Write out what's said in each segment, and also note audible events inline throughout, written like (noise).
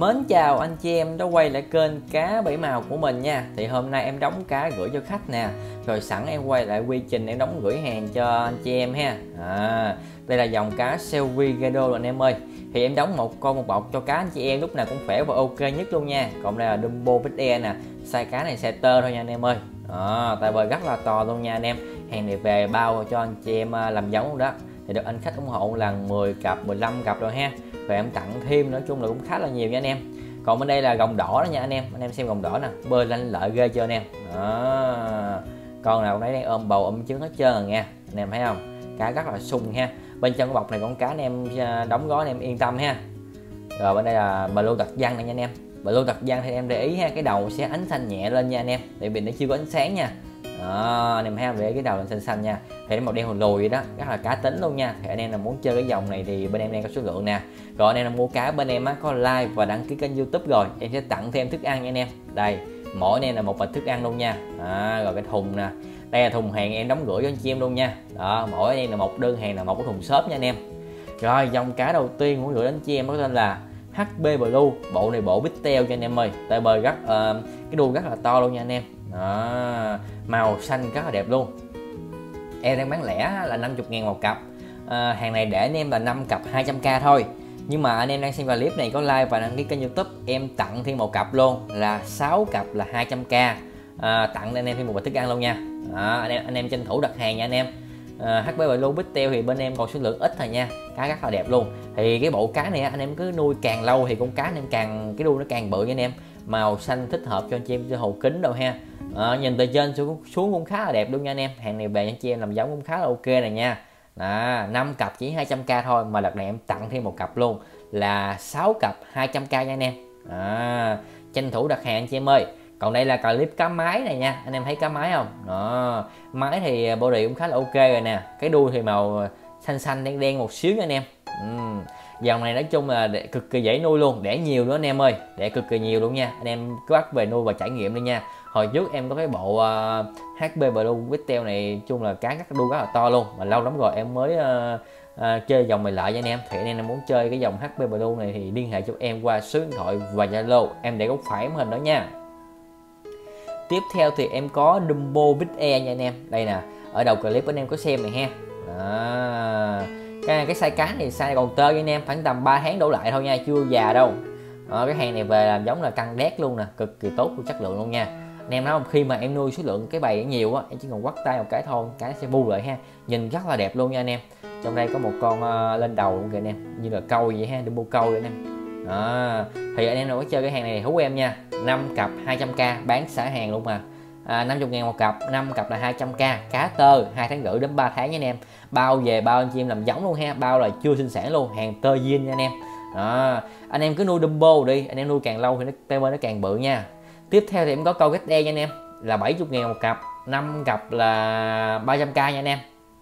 Mến chào anh chị em đã quay lại kênh cá bảy màu của mình nha. Thì hôm nay em đóng cá gửi cho khách nè. Rồi sẵn em quay lại quy trình em đóng gửi hàng cho anh chị em ha. À, Đây là dòng cá Selvi Gado rồi anh em ơi. Thì em đóng một con một bọc cho cá anh chị em lúc nào cũng khỏe và ok nhất luôn nha. Còn đây là Dumbo Big nè. Size cá này size tơ thôi nha anh em ơi. À, Tại bơi rất là to luôn nha anh em. Hàng này về bao cho anh chị em à, làm giống luôn đó. Thì được anh khách ủng hộ lần 10 cặp 15 cặp rồi ha và em tặng thêm nói chung là cũng khá là nhiều nha anh em. Còn bên đây là gồng đỏ đó nha anh em. Anh em xem gồng đỏ nè, bơi lanh lợi ghê chưa anh em? Đó. Con nào nấy đang ôm bầu ôm trứng hết trơn rồi nha. Anh em thấy không? Cá rất là sung ha. Bên trong cái bọc này con cá anh em à, đóng gói anh em yên tâm ha. Rồi bên đây là bà lô đặc văn này nha anh em. Bà lô đặc văn thì em để ý ha, cái đầu sẽ ánh xanh nhẹ lên nha anh em. Tại vì nó chưa có ánh sáng nha đó, anh em thấy cái đầu lên xanh xanh nha. Thì nó màu đen hồi lùi đó. Rất là cá tính luôn nha. Thì anh em là muốn chơi cái dòng này thì bên em đang có số lượng nè. Rồi anh em là mua cá bên em á có like và đăng ký kênh youtube rồi. Em sẽ tặng thêm thức ăn nha anh em. Đây mỗi anh em là một bịch thức ăn luôn nha. À, rồi cái thùng nè. Đây là thùng hàng em đóng gửi cho anh chị em luôn nha. Đó mỗi anh em là một đơn hàng là một cái thùng xốp nha anh em. Rồi dòng cá đầu tiên muốn gửi đến chị em có tên là HB Blue. Bộ này bộ bít teo cho anh em ơi. Tay bơi rất uh, cái đuôi rất là to luôn nha anh em đó, màu xanh rất là đẹp luôn. Em đang bán lẻ là 50 ngàn một cặp. À, hàng này để anh em là 5 cặp 200k thôi. Nhưng mà anh em đang xem vào clip này có like và đăng ký kênh youtube em tặng thêm một cặp luôn là 6 cặp là 200k à, ờ, tặng anh em thêm một bịch thức ăn luôn nha. À, anh em anh em tranh thủ đặt hàng nha anh em. À, HB Blue Pixel thì bên em còn số lượng ít thôi nha. Cá rất là đẹp luôn. Thì cái bộ cá này anh em cứ nuôi càng lâu thì con cá anh em càng cái đuôi nó càng bự nha anh em màu xanh thích hợp cho anh chị em cho hồ kính đâu ha. À, nhìn từ trên xuống, xuống cũng khá là đẹp luôn nha anh em. Hàng này về anh chị em làm giống cũng khá là ok này nha. À, 5 cặp chỉ 200k thôi mà đợt này em tặng thêm một cặp luôn là 6 cặp 200k nha anh em. À, tranh thủ đặt hàng anh chị em ơi. Còn đây là clip cá máy này nha anh em thấy cá máy không? Đó máy thì body cũng khá là ok rồi nè. Cái đuôi thì màu xanh xanh đen đen một xíu nha anh em. Uhm dòng này nói chung là để, cực kỳ dễ nuôi luôn để nhiều nữa anh em ơi để cực kỳ nhiều luôn nha. Anh em cứ bắt về nuôi và trải nghiệm đi nha. Hồi trước em có cái bộ ờ, uh, HB Blue Whitetail này chung là cá các đuôi rất là to luôn mà lâu lắm rồi em mới uh, uh, chơi dòng này lại cho anh em. Thì anh em muốn chơi cái dòng HB Blue này thì liên hệ cho em qua số điện thoại và Zalo em để góc phải màn hình đó nha. Tiếp theo thì em có Dumbo Big Air nha anh em. Đây nè ở đầu clip anh em có xem này ha. À, cái cái size cá thì size còn tơ anh em khoảng tầm 3 tháng đổ lại thôi nha chưa già đâu. À, cái hàng này về làm giống là căng đét luôn nè cực kỳ tốt của chất lượng luôn nha. Anh em nói không khi mà em nuôi số lượng cái bầy nhiều á em chỉ cần quắt tay một cái thôi cái sẽ bu lại ha. Nhìn rất là đẹp luôn nha anh em. Trong đây có một con uh, lên đầu luôn kìa anh em như là câu vậy ha đi mua câu vậy anh em. Đó. thì anh em nào có chơi cái hàng này hú em nha. 5 cặp 200k bán xả hàng luôn mà à, 50 ngàn một cặp 5 cặp là 200k cá tơ 2 tháng rưỡi đến 3 tháng nha anh em. Bao về bao anh chị em làm giống luôn ha bao là chưa sinh sản luôn hàng tơ zin nha anh em. Đó. anh em cứ nuôi Dumbo đi anh em nuôi càng lâu thì nó tê nó càng bự nha. Tiếp theo thì em có câu ghét e nha anh em là 70 ngàn một cặp 5 cặp là 300k nha anh em.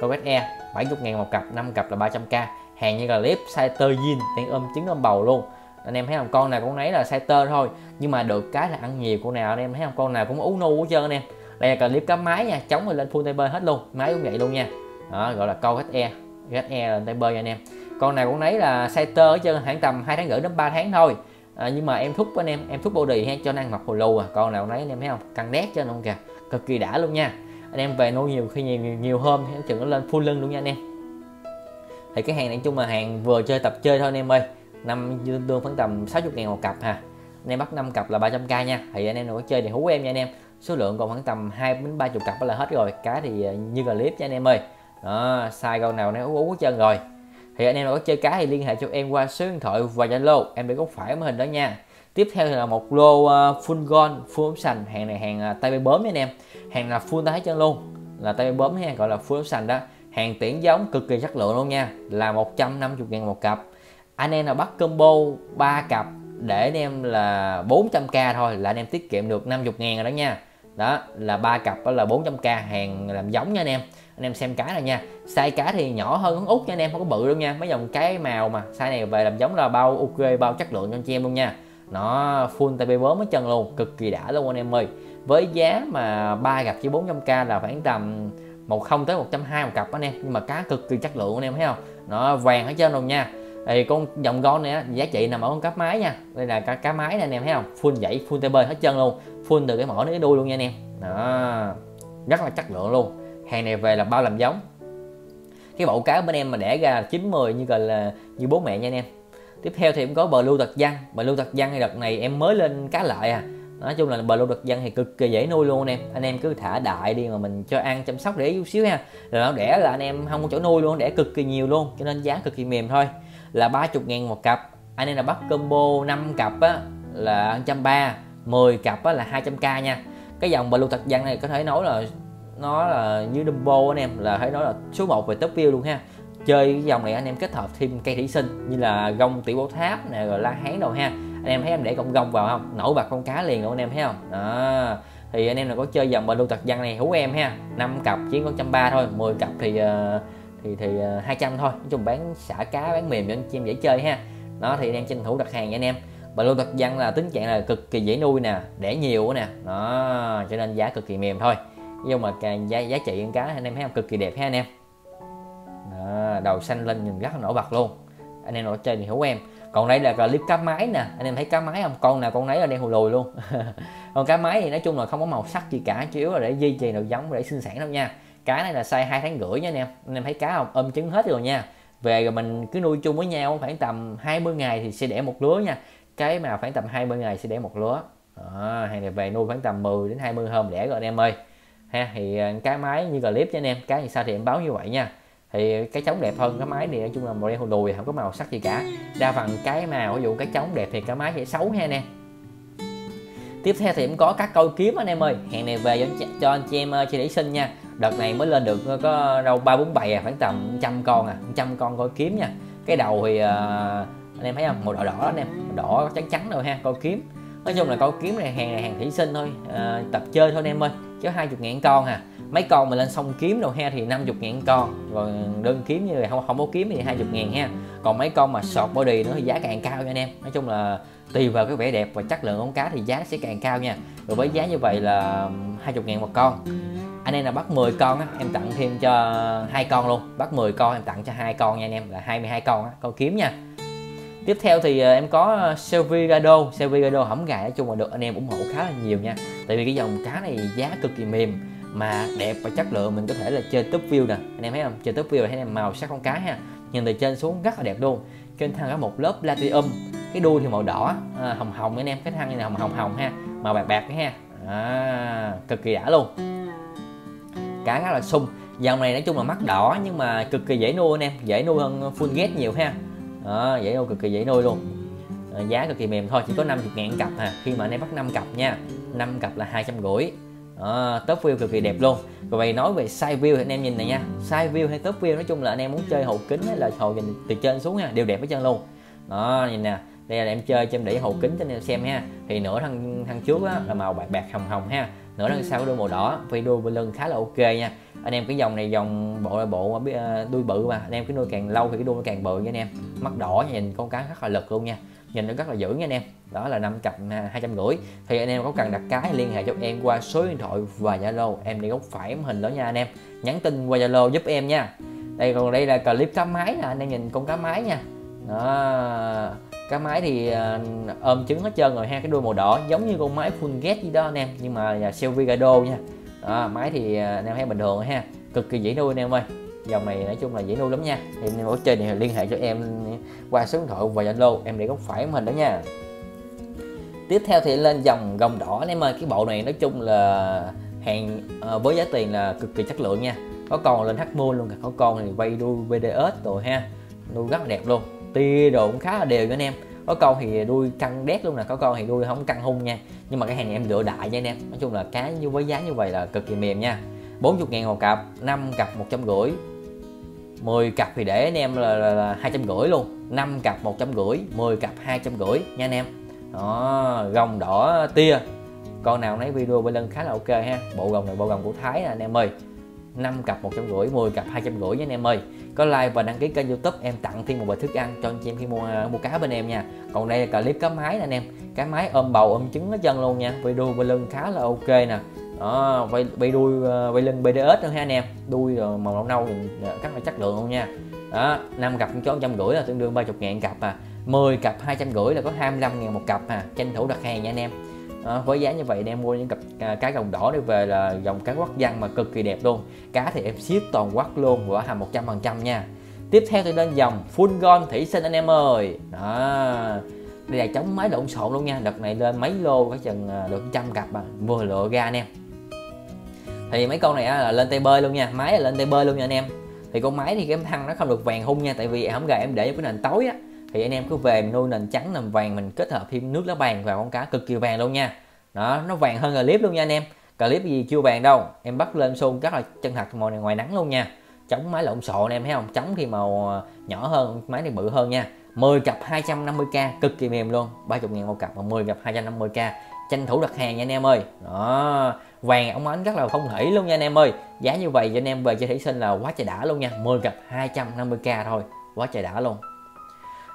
Câu ghét e 70 ngàn một cặp 5 cặp là 300k hàng như là clip size tơ zin đang ôm trứng ôm bầu luôn anh em thấy không? Con này con nấy là sai tơ thôi. Nhưng mà được cái là ăn nhiều con nào anh em thấy không? Con nào cũng ú nu hết trơn anh em. Đây là clip cá máy nha chống rồi lên full tay bơi hết luôn. Máy cũng vậy luôn nha. Đó gọi là câu e e lên tay bơi nha anh em. Con này cũng nấy là sai tơ hết trơn khoảng tầm hai tháng rưỡi đến 3 tháng thôi. À, nhưng mà em thúc anh em em thúc body ha cho nó ăn mặc hồi lù à. Con nào nấy anh em thấy không? Căng đét cho không kìa. Cực kỳ đã luôn nha. Anh em về nuôi nhiều khi nhiều nhiều, nhiều hôm thì chừng nó lên full lưng luôn nha anh em. Thì cái hàng này chung là hàng vừa chơi tập chơi thôi anh em ơi năm dương tương khoảng tầm 60 ngàn một cặp ha. Anh em bắt 5 cặp là 300k nha. Thì anh em nào có chơi thì hú em nha anh em. Số lượng còn khoảng tầm 2 đến 30 cặp là hết rồi. Cá thì ờ, như là clip nha anh em ơi. Đó, sai con nào nó uống hết trơn rồi. Thì anh em nào có chơi cá thì liên hệ cho em qua số điện thoại và zalo. Em để góc phải màn hình đó nha. Tiếp theo thì là một lô ờ, full gold, full option hàng này hàng ờ, tay bay bướm nha anh em. Hàng là full tay hết chân luôn. Là tay bay bướm nha gọi là full option đó. Hàng tiễn giống cực kỳ chất lượng luôn nha. Là 150 ngàn một cặp anh em nào bắt combo 3 cặp để anh em là 400k thôi là anh em tiết kiệm được 50 ngàn rồi đó nha. Đó, là ba cặp đó là 400k hàng làm giống nha anh em. Anh em xem cá này nha. Size cá thì nhỏ hơn con út nha anh em, không có bự đâu nha. Mấy dòng cái màu mà size này về làm giống là bao, ok, bao chất lượng cho anh chị em luôn nha. Nó full tay bướm hết chân luôn, cực kỳ đã luôn anh em ơi. Với giá mà ba cặp chỉ 400k là khoảng tầm một không tới 120 một cặp anh em. Nhưng mà cá cực kỳ chất lượng anh em thấy không? Nó vàng hết trơn luôn nha thì con dòng con này á, giá trị nằm ở con cá máy nha. Đây là cá cá máy này anh em thấy không? Full dãy full tê bơi hết chân luôn. Full từ cái mỏ đến cái đuôi luôn nha anh em. Đó. Rất là chất lượng luôn. Hàng này về là bao làm giống. Cái bộ cá bên em mà đẻ ra 90 như gọi là như bố mẹ nha anh em. Tiếp theo thì em có bờ lưu tật văn. Bờ lưu tật văn hay đợt này em mới lên cá lại à. Nói chung là bờ lưu tật văn thì cực kỳ dễ nuôi luôn anh em. Anh em cứ thả đại đi mà mình cho ăn chăm sóc để chút xíu ha. Rồi nó đẻ là anh em không có chỗ nuôi luôn đẻ cực kỳ nhiều luôn. Cho nên giá cực kỳ mềm thôi là 30 ngàn một cặp. Anh em là bắt combo 5 cặp á là 130 10 cặp á là 200k nha. Cái dòng blue thật văn này có thể nói là nó là như Dumbo anh em là thấy nói là số 1 về top view luôn ha. Chơi cái dòng này anh em kết hợp thêm cây thủy sinh như là gông tiểu bảo tháp nè rồi la hán đâu ha. Anh em thấy em để con gông vào không? Nổi bật con cá liền luôn anh em thấy không? Đó. Thì anh em là có chơi dòng blue tật văn này hú em ha. 5 cặp chỉ có trăm ba thôi 10 cặp thì uh, thì thì à, 200 thôi. Nói chung bán xả cá bán mềm cho anh em dễ chơi ha. Đó thì đang tranh thủ đặt hàng nha anh em. Và luôn thật văn là tính trạng là cực kỳ dễ nuôi nè đẻ nhiều nè. Đó cho nên giá cực kỳ mềm thôi. Nhưng mà càng giá giá trị con cá anh em thấy không? Cực kỳ đẹp ha anh em. Đó, đầu xanh lên nhìn rất là nổi bật luôn. Anh em nào chơi thì hiểu em còn đây là clip cá máy nè. Anh em thấy cá máy không? Con nào con nấy là đen hù lùi luôn. (laughs) Còn cá máy thì nói chung là không có màu sắc gì cả chủ yếu là để duy trì đầu giống để sinh sản đâu nha cá này là size hai tháng rưỡi nha anh em. Anh em thấy cá không? Ôm trứng hết rồi nha. Về rồi mình cứ nuôi chung với nhau khoảng tầm 20 ngày thì sẽ đẻ một lứa nha. Cái mà khoảng tầm 20 ngày sẽ đẻ một lứa. À, hàng này về nuôi khoảng tầm 10 đến 20 hôm đẻ rồi anh em ơi. Ha thì à, cái máy như clip cho anh em. Cái gì sao thì em báo như vậy nha. Thì cái trống đẹp hơn cái máy thì nói chung là màu đen hồ đùi không có màu sắc gì cả. Đa phần cái màu ví dụ cái trống đẹp thì cái máy sẽ xấu ha anh em. Tiếp theo thì em có các câu kiếm anh em ơi. Hẹn này về cho, cho anh chị em à, chị để sinh nha đợt này mới lên được có đâu ba bốn bầy à khoảng tầm trăm con à trăm con coi kiếm nha. Cái đầu thì uh, anh em thấy không? Màu đỏ đỏ anh em đỏ trắng trắng rồi ha coi kiếm. Nói chung là coi kiếm này hàng này hàng thủy sinh thôi à, tập chơi thôi anh em ơi chứ hai chục ngàn con à. Mấy con mà lên sông kiếm đâu ha thì 50 ngàn con rồi đơn kiếm như là không không có kiếm thì hai chục ngàn ha. Còn mấy con mà sọt body nữa thì giá càng cao nha anh em. Nói chung là tùy vào cái vẻ đẹp và chất lượng con cá thì giá sẽ càng cao nha. Rồi với giá như vậy là hai chục ngàn một con anh em là bắt 10 con á em tặng thêm cho hai con luôn. Bắt 10 con em tặng cho hai con nha anh em là 22 con á. Con kiếm nha. Tiếp theo thì ờ, em có Selvigado Selvigado hỏng gà nói chung là được anh em ủng hộ khá là nhiều nha. Tại vì cái dòng cá này giá cực kỳ mềm mà đẹp và chất lượng mình có thể là chơi top view nè. Anh em thấy không? Chơi top view là thấy em màu sắc con cá ha. Nhìn từ trên xuống rất là đẹp luôn. Trên thân có một lớp platinum. Cái đuôi thì màu đỏ à, hồng hồng anh em. Cái thân này là hồng hồng hồng ha. Màu bạc bạc ha. À, cực kỳ đã luôn cá khá là sung. Dòng này nói chung là mắt đỏ nhưng mà cực kỳ dễ nuôi anh em dễ nuôi hơn full ghét nhiều ha. Đó, dễ nuôi cực kỳ dễ nuôi luôn. À, giá cực kỳ mềm thôi chỉ có 50 ngàn cặp à. Khi mà anh em bắt 5 cặp nha 5 cặp là hai trăm rưỡi. À, top view cực kỳ đẹp luôn. Rồi vậy nói về side view thì anh em nhìn này nha. Side view hay top view nói chung là anh em muốn chơi hậu kính hay là hậu nhìn từ trên xuống nha đều đẹp hết trơn luôn. Đó nhìn nè đây là em chơi cho em để hậu kính cho anh em xem ha. Thì nửa thân thân trước á, là màu bạc bạc hồng hồng ha nữa đằng sau đuôi màu đỏ, video bên lưng khá là ok nha. Anh em cái dòng này dòng bộ là bộ à, à, đuôi bự mà. Anh em cái nuôi càng lâu thì cái đuôi nó càng bự nha anh em. Mắt đỏ nhìn con cá rất là lực luôn nha. Nhìn nó rất là dữ nha anh em. Đó là năm cặp à, hai trăm rưỡi. Thì anh em có cần đặt cái liên hệ cho em qua số điện thoại và zalo. Em đi góc phải màn hình đó nha anh em. Nhắn tin qua zalo giúp em nha. Đây, còn đây là clip cá máy nè. Anh em nhìn con cá máy nha đó. Cá máy thì uh, ôm trứng hết trơn rồi ha cái đuôi màu đỏ giống như con máy full get gì đó anh em nhưng mà là Selvigado nha. Đó, máy thì à, anh em thấy bình thường ha cực kỳ dễ nuôi anh em ơi. Dòng này nói chung là dễ nuôi lắm nha. Thì em ở chơi thì liên hệ cho em qua số điện thoại và zalo em để góc phải mình đó nha. Tiếp theo thì lên dòng gồng đỏ anh em ơi cái bộ này nói chung là hàng à, với giá tiền là cực kỳ chất lượng nha. Có con lên hắc mua luôn cả có con thì quay đuôi VDS rồi ha nuôi rất là đẹp luôn tia đồ cũng khá là đều cho anh em. Có con thì đuôi căng đét luôn nè có con thì đuôi không căng hung nha. Nhưng mà cái hàng này em lựa đại nha anh em. Nói chung là cá như với giá như vậy là cực kỳ mềm nha. 40 ngàn một cặp 5 cặp một trăm rưỡi. 10 cặp thì để anh em là, là, là 250 luôn. 5 cặp 150 10 cặp 250 nha anh em. Đó gồng đỏ tia. Con nào nấy video bên lưng khá là ok ha. Bộ gồng này bộ gồng của Thái nè anh em ơi. 5 cặp 150 10 cặp 250 nha anh em ơi. Có like và đăng ký kênh youtube em tặng thêm một bài thức ăn cho anh chị em khi mua mua cá bên em nha. Còn đây là clip cá máy nè anh em. Cá máy ôm bầu ôm trứng ở chân luôn nha. Video bên lưng khá là ok nè. Đó vây, vây đuôi ờ, vây lưng BDS nữa ha anh em. Đuôi màu nâu nâu ờ, cắt là chất lượng luôn nha. Đó 5 cặp cho chó trăm rưỡi là tương đương 30 ngàn cặp à. 10 cặp hai trăm rưỡi là có 25 ngàn một cặp à. Tranh thủ đặt hàng nha anh em à, với giá như vậy em mua những cặp à, cá gồng đỏ đi về là dòng cá quắc văn mà cực kỳ đẹp luôn. Cá thì em ship toàn quắc luôn và hàng 100 phần trăm nha. Tiếp theo thì lên dòng full gon thủy sinh anh em ơi. Đó. Đây là chống máy lộn xộn luôn nha. Đợt này lên mấy lô có chừng à, được trăm cặp mà vừa lựa ra anh em. Thì mấy con này là lên tay bơi luôn nha. Máy là lên tay bơi luôn nha anh em. Thì con máy thì cái thăng nó không được vàng hung nha. Tại vì không gà em để cái nền tối á thì anh em cứ về nuôi nền trắng, nền vàng, mình kết hợp thêm nước lá vàng vào con cá cực kỳ vàng luôn nha. Đó, nó vàng hơn clip luôn nha anh em. Clip gì chưa vàng đâu. Em bắt lên xôn rất là chân thật, màu này ngoài nắng luôn nha. Chống máy lộn xộn em, thấy không? Chống thì màu ờ, nhỏ hơn, máy này bự hơn nha. 10 cặp 250k cực kỳ mềm luôn. 30 ngàn một cặp và 10 cặp 250k tranh thủ đặt hàng nha anh em ơi. Đó, vàng ống ánh rất là phong thủy luôn nha anh em ơi. Giá như vậy cho anh em về chơi thủy sinh là quá trời đã luôn nha. 10 cặp 250k thôi. Quá trời đã luôn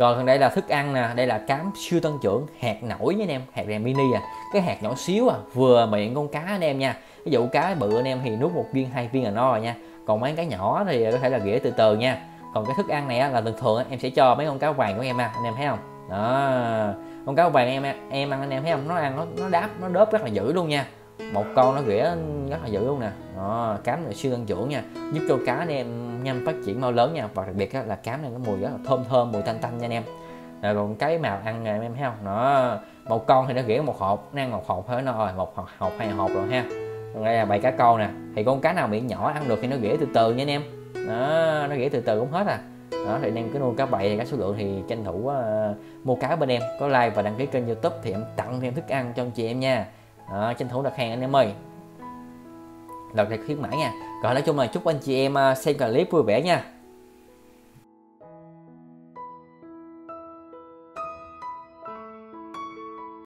rồi còn đây là thức ăn nè, đây là cám siêu tăng trưởng, hạt nổi với anh em, hạt này mini à. Cái hạt nhỏ xíu à vừa miệng con cá anh em nha. Ví dụ cá bự anh em thì nuốt một viên, hai viên là no rồi nha. Còn mấy cái nhỏ thì có thể là ghĩa từ từ nha. Còn cái thức ăn này là thường thường em sẽ cho mấy con cá vàng của em ăn, anh em thấy không? Đó. Con cá vàng em em ăn anh em thấy không? Nó ăn nó nó đáp, nó đớp rất là dữ luôn nha. Một con nó ghĩa rất là dữ luôn nè đó, cám này siêu tăng trưởng nha. Giúp cho cá anh em nhanh phát triển mau lớn nha. Và đặc biệt là cám này nó mùi rất là thơm thơm mùi tanh tanh nha anh em. Rồi còn cái màu ăn này em thấy không? Nó một con thì nó ghĩa một hộp nó ăn một hộp thôi nó rồi một hộp hai hộp rồi ha. Còn đây là bầy cá câu nè. Thì con cá nào miệng nhỏ ăn được thì nó ghĩa từ từ nha anh em. Đó nó ghĩa từ từ cũng hết à. Đó thì anh em cứ nuôi cá bậy cá số lượng thì tranh thủ uh, mua cá bên em. Có like và đăng ký kênh youtube thì em tặng thêm thức ăn cho anh chị em nha. Đó, tranh thủ đặt hàng anh em ơi đợt này khuyến mãi nha. Rồi, nói chung là chúc anh chị em à, xem clip vui vẻ nha.